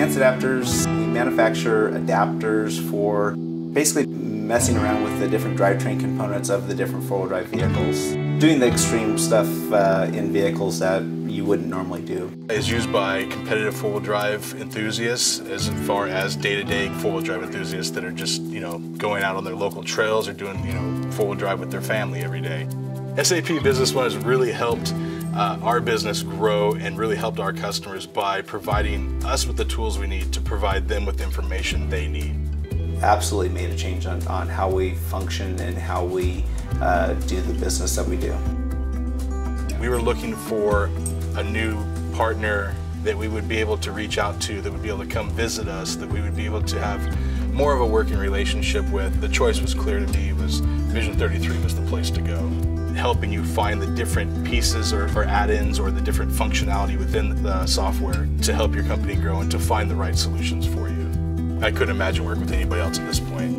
Advance Adapters, we manufacture adapters for basically messing around with the different drivetrain components of the different four-wheel drive vehicles. Doing the extreme stuff uh, in vehicles that you wouldn't normally do. It's used by competitive four-wheel drive enthusiasts as far as day-to-day four-wheel drive enthusiasts that are just, you know, going out on their local trails or doing, you know, four-wheel drive with their family every day. SAP Business One has really helped uh, our business grow and really helped our customers by providing us with the tools we need to provide them with the information they need. Absolutely made a change on, on how we function and how we uh, do the business that we do. We were looking for a new partner that we would be able to reach out to, that would be able to come visit us, that we would be able to have more of a working relationship with. The choice was clear to me, was Vision 33 was the place to go helping you find the different pieces or, or add-ins or the different functionality within the software to help your company grow and to find the right solutions for you. I couldn't imagine working with anybody else at this point.